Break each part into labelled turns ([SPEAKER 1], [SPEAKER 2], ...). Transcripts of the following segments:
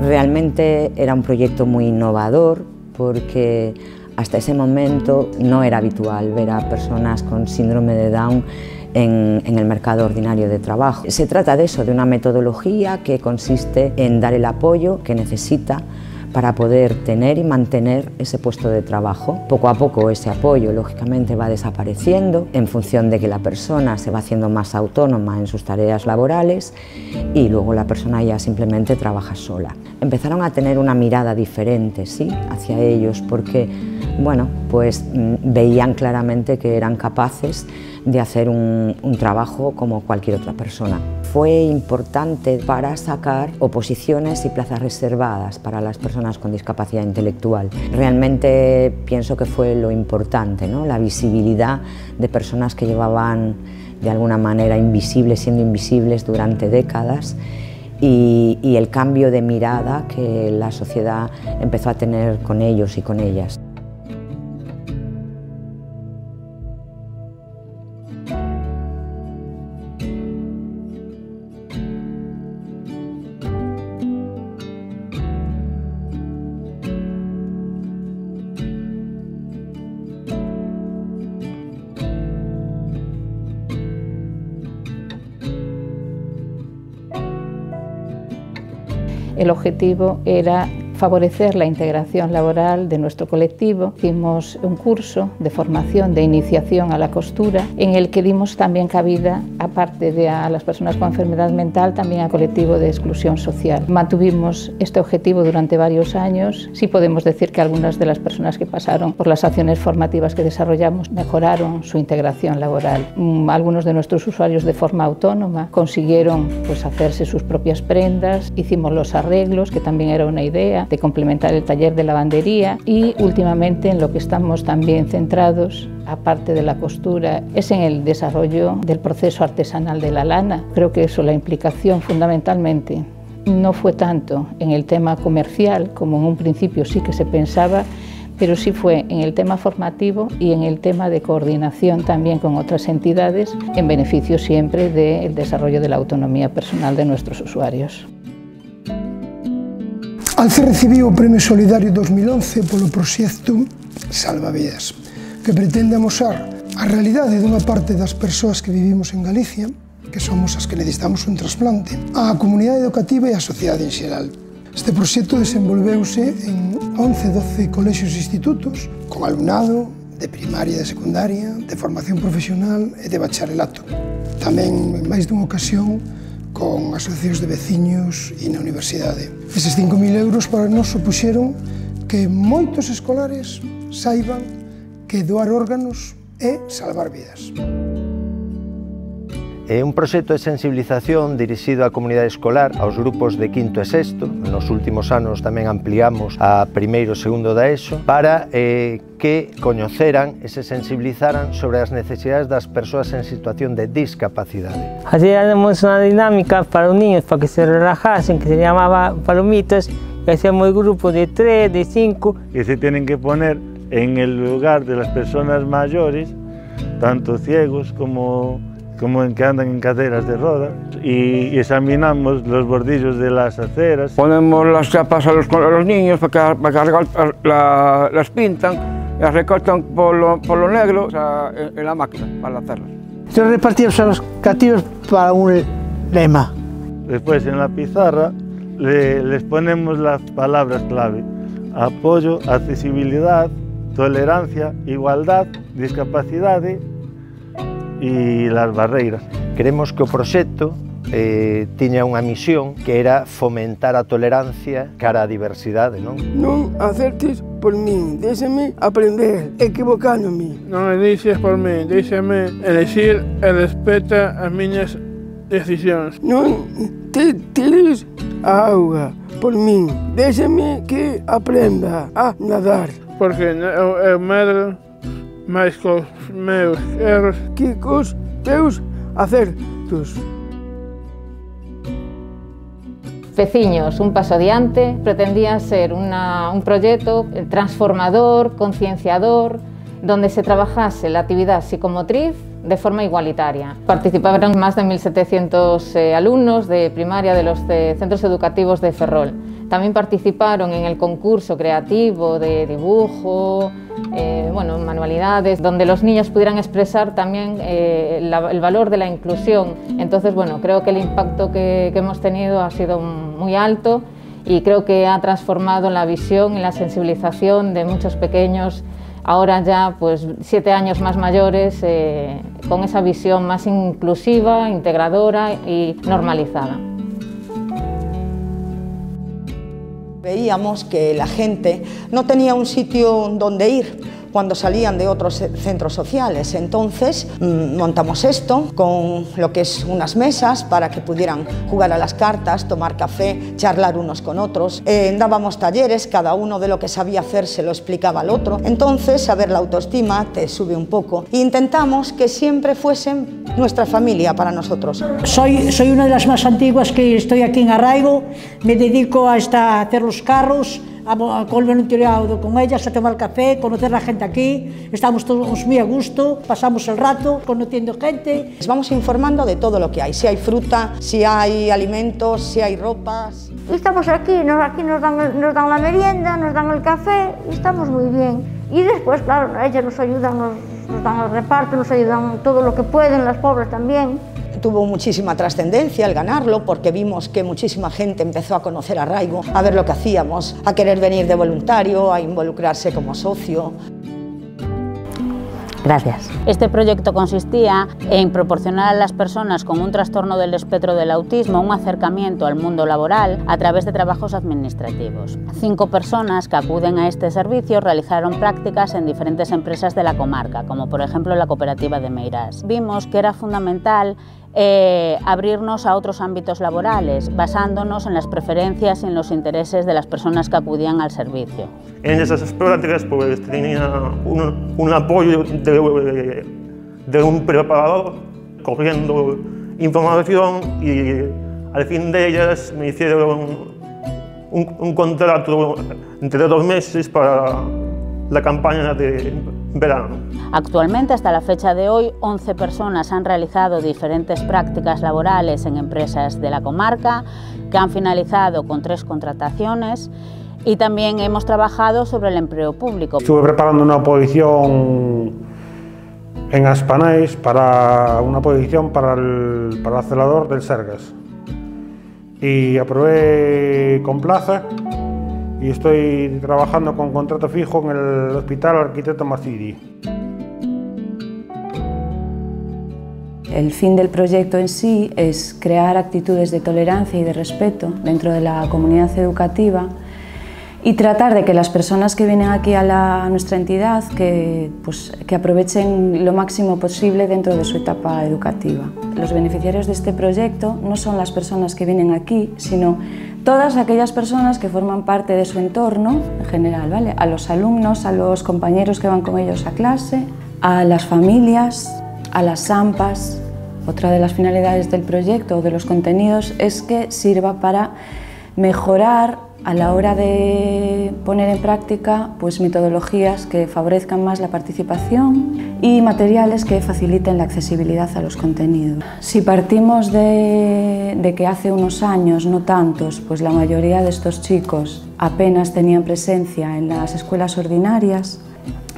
[SPEAKER 1] Realmente era un proyecto muy innovador porque hasta ese momento no era habitual ver a personas con síndrome de Down en, el mercado ordinario de trabajo. Se trata de eso, de una metodología que consiste en dar el apoyo que necesita para poder tener y mantener ese puesto de trabajo. Poco a poco ese apoyo lógicamente va desapareciendo en función de que la persona se va haciendo más autónoma en sus tareas laborales y luego la persona ya simplemente trabaja sola. Empezaron a tener una mirada diferente ¿sí? hacia ellos porque bueno, pues mm, veían claramente que eran capaces de hacer un, trabajo como cualquier otra persona. Fue importante para sacar oposiciones y plazas reservadas para las personas con discapacidad intelectual. Realmente pienso que fue lo importante, ¿no? la visibilidad de personas que llevaban de alguna manera invisibles, siendo invisibles durante décadas y, el cambio de mirada que la sociedad empezó a tener con ellos y con ellas.
[SPEAKER 2] El objetivo era favorecer la integración laboral de nuestro colectivo. Hicimos un curso de formación de iniciación a la costura en el que dimos también cabida, aparte de a las personas con enfermedad mental, también al colectivo de exclusión social. Mantuvimos este objetivo durante varios años. Sí podemos decir que algunas de las personas que pasaron por las acciones formativas que desarrollamos mejoraron su integración laboral. Mm, algunos de nuestros usuarios de forma autónoma consiguieron pues, hacerse sus propias prendas, hicimos los arreglos, que también era una idea, de complementar el taller de lavandería y últimamente en lo que estamos también centrados, aparte de la costura, es en el desarrollo del proceso artesanal de la lana. Creo que eso, la implicación fundamentalmente, no fue tanto en el tema comercial como en un principio sí que se pensaba, pero sí fue en el tema formativo y en el tema de coordinación también con otras entidades, en beneficio siempre del desarrollo de la autonomía personal de nuestros usuarios.
[SPEAKER 3] Alce recibiu o Premio Solidario 2011 polo proxecto Salvavidas, que pretende amosar a realidade dunha parte das persoas que vivimos en Galicia, que somos as que necesitamos un trasplante, á comunidade educativa e á sociedade en xeral. Este proxecto desenvolveuse en 11, 12 colexios e institutos, con alumnado, de primaria e de secundaria, de formación profesional e de bacharelato. Tamén, en máis dunha ocasión, con asociacións de veciños e na universidade. Eses 5.000 euros para nós supuxeron que moitos escolares saiban que doar órganos é salvar vidas.
[SPEAKER 4] É un proxecto de sensibilización dirixido á comunidade escolar, aos grupos de quinto e sexto, nos últimos anos tamén ampliamos a primeiro e segundo da ESO, para eh, que coñeceran e se sensibilizaran sobre as necesidades das persoas en situación de discapacidade.
[SPEAKER 5] Allí haremos unha dinámica para os niños para que se relajasen, que se llamaba palomitas, e hacíamos grupos de tres, de cinco.
[SPEAKER 6] Que se tienen que poner en el lugar de las personas mayores, tanto ciegos como como en que andan en caderas de rodas y examinamos los bordillos de las aceras.
[SPEAKER 7] Ponemos las capas a los, a los niños para que, para que la, las pintan, las recortan por lo, por lo negro o sea, en, en, la máquina para hacerlas.
[SPEAKER 8] Se repartimos a los cativos para un lema.
[SPEAKER 6] Después en la pizarra le, les ponemos las palabras clave. Apoyo, accesibilidad, tolerancia, igualdad, discapacidad e Las Barreiras.
[SPEAKER 4] Queremos que o proxecto eh, tiña unha misión que era fomentar a tolerancia cara á diversidade, non?
[SPEAKER 9] Non acertes por min, déxeme aprender, equivocándome.
[SPEAKER 10] Non elixes por min, déxeme elixir e respeta as miñas decisións.
[SPEAKER 9] Non te tires a auga por min, déxeme que aprenda a nadar.
[SPEAKER 10] Porque eu, eu medro máis cos meus erros
[SPEAKER 9] que cos teus acertos.
[SPEAKER 2] Veciños, un paso adiante, pretendía ser una, un proxecto transformador, concienciador, donde se trabajase la actividad psicomotriz de forma igualitaria. Participaron más de 1.700 eh, alumnos de primaria de los de centros educativos de Ferrol También participaron en el concurso creativo de dibujo, eh, bueno, manualidades, donde los niños pudieran expresar también eh, el valor de la inclusión. Entonces, bueno, creo que el impacto que, que hemos tenido ha sido muy alto y creo que ha transformado la visión y la sensibilización de muchos pequeños ahora ya pues siete años más mayores eh, con esa visión más inclusiva, integradora y normalizada.
[SPEAKER 11] Veíamos que la gente no tenía un sitio donde ir, cuando salían de otros centros sociales. Entonces mm, montamos esto con lo que es unas mesas para que pudieran jugar a las cartas, tomar café, charlar unos con otros. Eh, dábamos talleres, cada uno de lo que sabía hacer se lo explicaba al otro. Entonces, saber la autoestima te sube un poco. E intentamos que siempre fuesen nuestra familia para nosotros.
[SPEAKER 8] Soy, soy una de las más antiguas que estoy aquí en Arraigo. Me dedico a, esta, a hacer los carros, a, el voluntariado con ellas, a tomar café, conocer a gente aquí, estamos todos muy a gusto, pasamos el rato conociendo gente.
[SPEAKER 11] Les vamos informando de todo lo que hay, si hay fruta, si hay alimentos, si hay ropas.
[SPEAKER 12] Y estamos aquí, nos, aquí nos dan, nos dan la merienda, nos dan el café y estamos muy bien. Y después, claro, ellas nos ayudan, nos, nos dan el reparto, nos ayudan todo lo que pueden, las pobres también
[SPEAKER 11] tuvo muchísima trascendencia el ganarlo porque vimos que muchísima gente empezó a conocer a Raigo, a ver lo que hacíamos, a querer venir de voluntario, a involucrarse como socio.
[SPEAKER 13] Gracias. Este proyecto consistía en proporcionar a las personas con un trastorno del espectro del autismo un acercamiento al mundo laboral a través de trabajos administrativos. Cinco personas que acuden a este servicio realizaron prácticas en diferentes empresas de la comarca, como por ejemplo la cooperativa de Meirás. Vimos que era fundamental eh, abrirnos a otros ámbitos laborales, basándonos en las preferencias y en los intereses de las personas que acudían al servicio.
[SPEAKER 14] En esas prácticas pues, tenía un, un apoyo de, de, un preparador cogiendo información y al fin de ellas me hicieron un, un contrato de dos meses para la campaña de verano.
[SPEAKER 13] Actualmente, hasta la fecha de hoy, 11 personas han realizado diferentes prácticas laborales en empresas de la comarca, que han finalizado con tres contrataciones y también hemos trabajado sobre el empleo público.
[SPEAKER 15] Estuve preparando una posición en Aspanais para una posición para el, para el acelerador del Sergas y aprobé con plaza y estoy trabajando con contrato fijo en el Hospital Arquitecto Marcidi.
[SPEAKER 16] El fin del proyecto en sí es crear actitudes de tolerancia y de respeto dentro de la comunidad educativa y tratar de que las personas que vienen aquí a, a nuestra entidad que, pues, que aprovechen lo máximo posible dentro de su etapa educativa. Los beneficiarios de este proyecto no son las personas que vienen aquí, sino todas aquellas personas que forman parte de su entorno en general, ¿vale? a los alumnos, a los compañeros que van con ellos a clase, a las familias, a las AMPAs. Otra de las finalidades del proyecto o de los contenidos es que sirva para mejorar a la hora de poner en práctica pues, metodologías que favorezcan más la participación y materiales que faciliten la accesibilidad a los contenidos. Si partimos de, de que hace unos años, no tantos, pues la mayoría de estos chicos apenas tenían presencia en las escuelas ordinarias,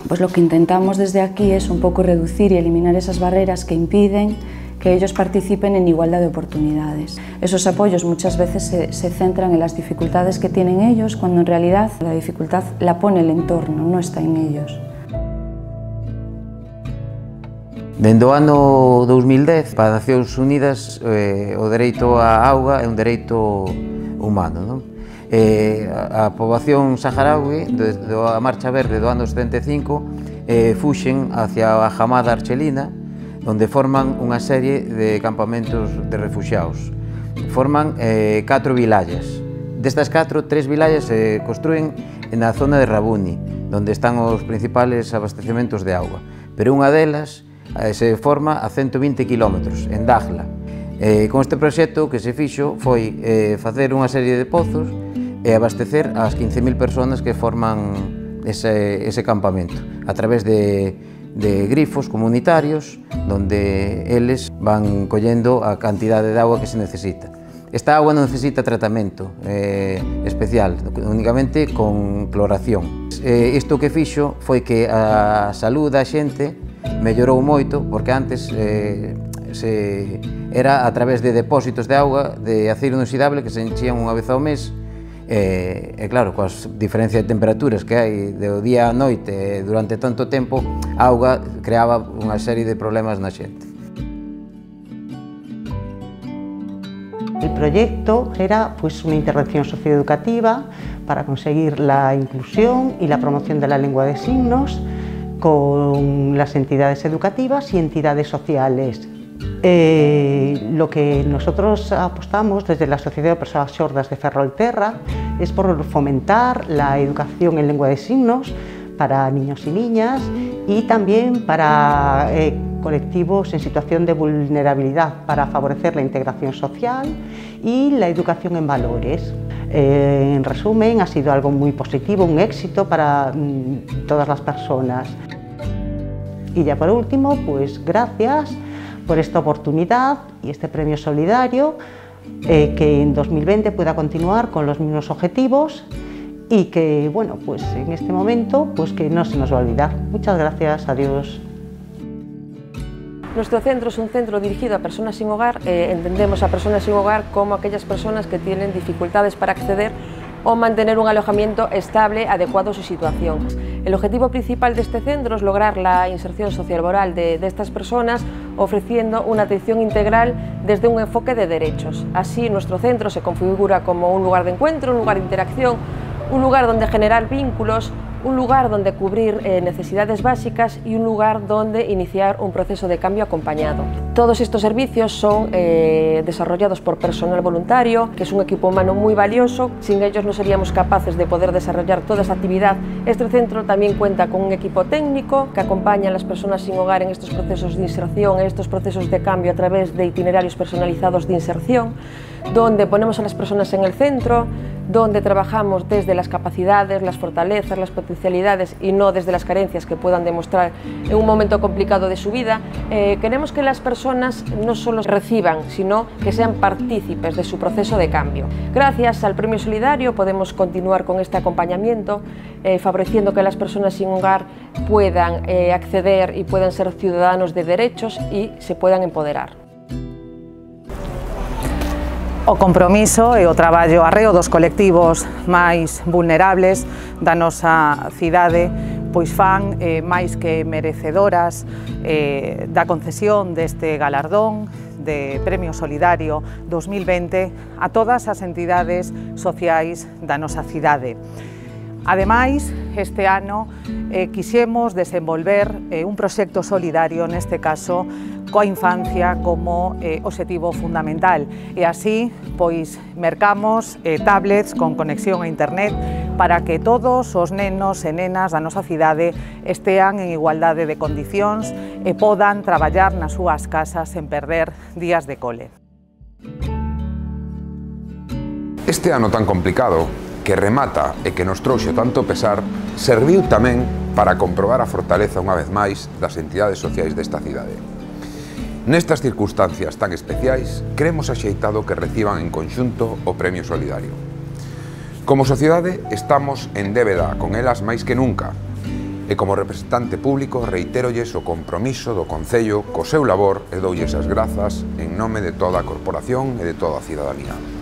[SPEAKER 16] pues lo que intentamos desde aquí es un poco reducir y eliminar esas barreras que impiden que ellos participen en igualdad de oportunidades. Esos apoyos muchas veces se, se, centran en las dificultades que tienen ellos, cuando en realidad la dificultad la pone el entorno, no está en ellos.
[SPEAKER 17] Dende o ano 2010, para Nacións Unidas, eh, o dereito á auga é un dereito humano. Non? Eh, a, a poboación saharaui do, do, a Marcha Verde do ano 75 eh, fuxen hacia a jamada Archelina, onde forman unha serie de campamentos de refugiados. Forman eh, catro vilallas. Destas catro, tres vilallas se eh, construen na zona de Rabuni, onde están os principales abastecementos de agua. Pero unha delas eh, se forma a 120 km, en Dagla. Eh, con este proxecto que se fixo foi eh, facer unha serie de pozos e abastecer as 15.000 persoas que forman ese, ese campamento a través de de grifos comunitarios donde eles van collendo a cantidade de agua que se necesita. Esta agua non necesita tratamento eh, especial, únicamente con cloración. Eh, isto que fixo foi que a saúde da xente mellorou moito, porque antes eh, se, era a través de depósitos de auga de acero inoxidable que se enchían unha vez ao mes e, e claro, coas diferencias de temperaturas que hai do día a noite durante tanto tempo, a auga creaba unha serie de problemas na.
[SPEAKER 18] El proyecto era pues, una intervención socioeducativa para conseguir la inclusión y la promoción de la lengua de signos con las entidades educativas y entidades sociales. Eh, lo que nosotros apostamos desde la Sociedad de Personas Sordas de Ferrolterra es por fomentar la educación en lengua de signos para niños y niñas y también para eh, colectivos en situación de vulnerabilidad para favorecer la integración social y la educación en valores. Eh, en resumen, ha sido algo muy positivo, un éxito para mm, todas las personas. Y ya por último, pues gracias por esta oportunidad y este premio solidario, eh, que en 2020 pueda continuar con los mismos objetivos y que, bueno, pues en este momento, pues que no se nos va a olvidar. Muchas gracias, adiós.
[SPEAKER 19] Nuestro centro es un centro dirigido a personas sin hogar. Eh, entendemos a personas sin hogar como aquellas personas que tienen dificultades para acceder o mantener un alojamiento estable adecuado a su situación. El objetivo principal de este centro es lograr la inserción sociolaboral de, de estas personas ofreciendo una atención integral desde un enfoque de derechos. Así, nuestro centro se configura como un lugar de encuentro, un lugar de interacción, un lugar donde generar vínculos, un lugar donde cubrir eh, necesidades básicas y un lugar donde iniciar un proceso de cambio acompañado. Todos estos servicios son eh, desarrollados por personal voluntario, que es un equipo humano muy valioso. Sin ellos no seríamos capaces de poder desarrollar toda esa actividad. Este centro también cuenta con un equipo técnico que acompaña a las personas sin hogar en estos procesos de inserción, en estos procesos de cambio a través de itinerarios personalizados de inserción, donde ponemos a las personas en el centro, donde trabajamos desde las capacidades, las fortalezas, las potencialidades y no desde las carencias que puedan demostrar en un momento complicado de su vida. Eh, queremos que las personas no solo reciban, sino que sean partícipes de su proceso de cambio. Gracias al Premio Solidario podemos continuar con este acompañamiento, eh, favoreciendo que las personas sin hogar puedan eh, acceder y puedan ser ciudadanos de derechos y se puedan empoderar.
[SPEAKER 20] O compromiso e o traballo arreo dos colectivos máis vulnerables da nosa cidade pois fan eh, que merecedoras eh, da concesión deste galardón de Premio Solidario 2020 a todas as entidades sociais da nosa cidade. Ademais, este ano eh, desenvolver eh, un proxecto solidario, neste caso, coa infancia como eh, objetivo fundamental. E así, pois, mercamos eh, tablets con conexión a internet para que todos os nenos e nenas da nosa cidade estean en igualdade de condicións e podan traballar nas súas casas sen perder días de cole.
[SPEAKER 21] Este ano tan complicado, que remata e que nos trouxe tanto pesar, serviu tamén para comprobar a fortaleza unha vez máis das entidades sociais desta cidade. Nestas circunstancias tan especiais, cremos axeitado que reciban en conxunto o Premio Solidario. Como sociedade, estamos en débeda con elas máis que nunca, e como representante público reiterolles o compromiso do Concello co seu labor e doulles as grazas en nome de toda a corporación e de toda a cidadanía.